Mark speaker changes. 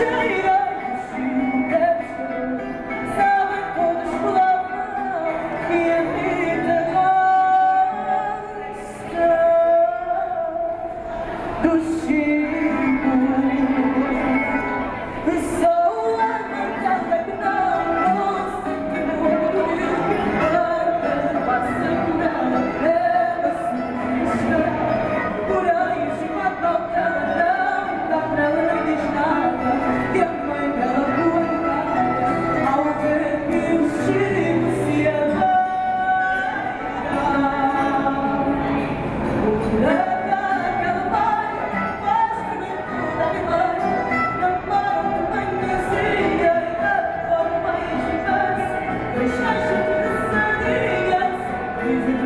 Speaker 1: say